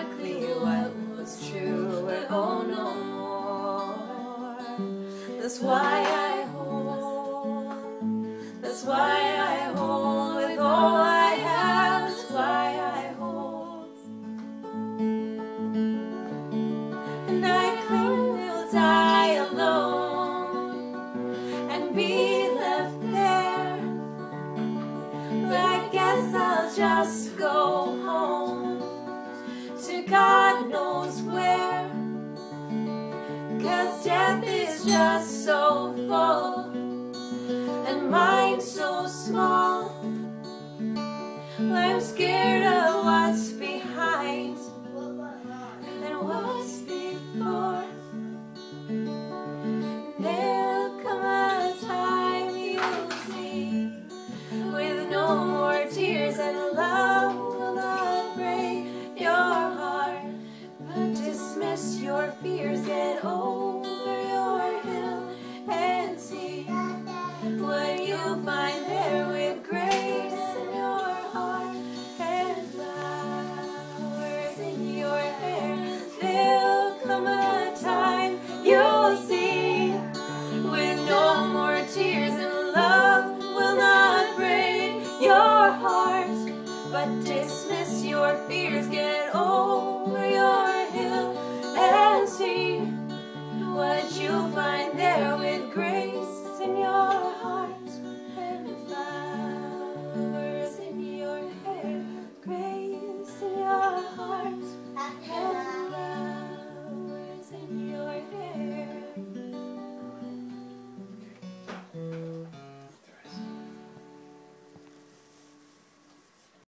exactly what was true, but oh no more. That's why I hold. That's why I hold with all I have. That's why I hold. And I cling will die alone and be left there. But I guess I'll just go home God knows where. Cause death is just so full and mine so small. I'm scared of what's behind and what's before. There'll come a time you'll see with no more tears and love.